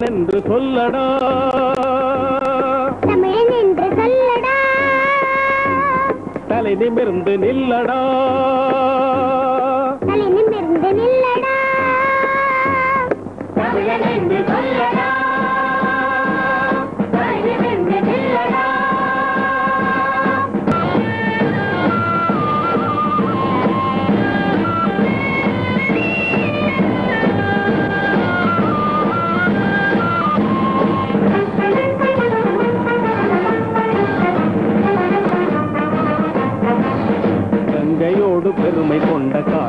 என்று சொல்லடா. தமிழன் என்று சொல்லடா. தலை நிமிர்ந்து நில்லடா. தலை நிமிர்ந்து நில்லடா. தமிழன் என்று சொல்லடா.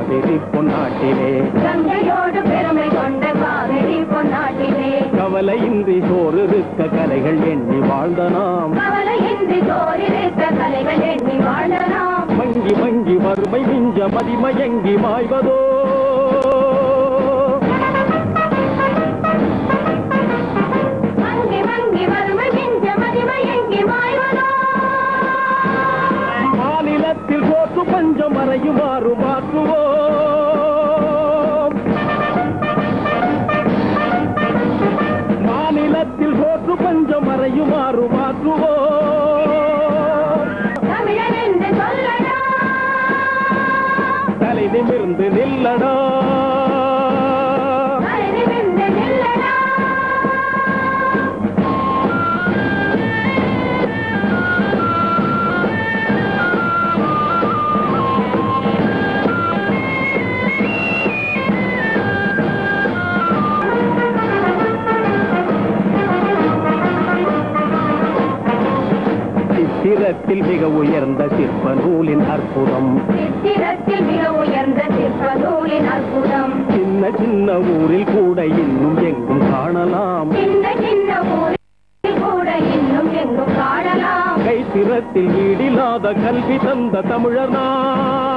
காவிரி பொன்னாட்டிலே. கங்கையோடு பெருமை கொண்ட காவிரி பொன்னாட்டிலே. கவலையின்றி சோறு இருக்க கலைகள் எண்ணி வாழ்ந்த நாம். கவலையின்றி சோரிருக்க கலைகள் எண்ணி வாழலாம் மங்கி மங்கி மங்கி வறுமை மிஞ்ச மதிமயங்கி மாய்வதோ. மாநிலத்தில் போட்டு பஞ்சம் மறையுமாறு மாற்றுவோம். பஞ்சம் மறையுமாறு மாற்றுவோம் தலை நிமிர்ந்து நில்லடா. சித்திரத்தில் மிக உயர்ந்த சிற்ப நூலின் அற்புதம். சித்திரத்தில் மிக உயர்ந்த சிற்ப நூலின் அற்புதம். சின்ன சின்ன ஊரில் கூட இன்னும் எங்கும் காணலாம். சின்ன சின்ன ஊரில் கூட இன்னும் எங்கும் காணலாம். கைத்திரத்தில் ஈடில்லாத கல்வி தந்த தமிழர் நாம்